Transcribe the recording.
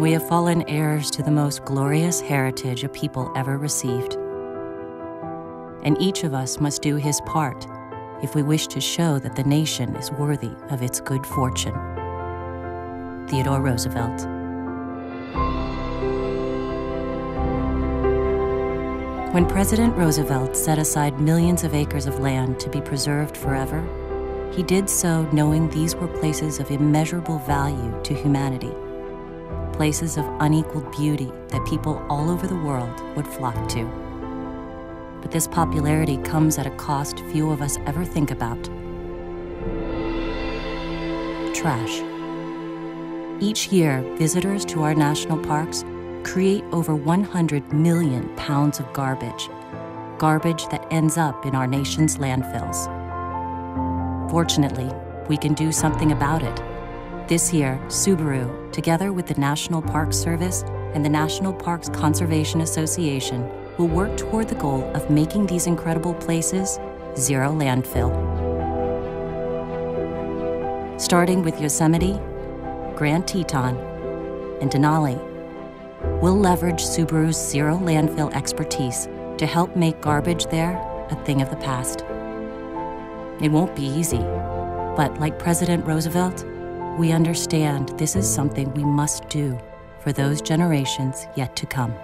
We have fallen heirs to the most glorious heritage a people ever received. And each of us must do his part if we wish to show that the nation is worthy of its good fortune. Theodore Roosevelt. When President Roosevelt set aside millions of acres of land to be preserved forever, he did so knowing these were places of immeasurable value to humanity places of unequaled beauty that people all over the world would flock to. But this popularity comes at a cost few of us ever think about trash. Each year, visitors to our national parks create over 100 million pounds of garbage, garbage that ends up in our nation's landfills. Fortunately, we can do something about it this year, Subaru, together with the National Park Service and the National Parks Conservation Association, will work toward the goal of making these incredible places zero landfill. Starting with Yosemite, Grand Teton, and Denali, we'll leverage Subaru's zero landfill expertise to help make garbage there a thing of the past. It won't be easy, but like President Roosevelt, we understand this is something we must do for those generations yet to come.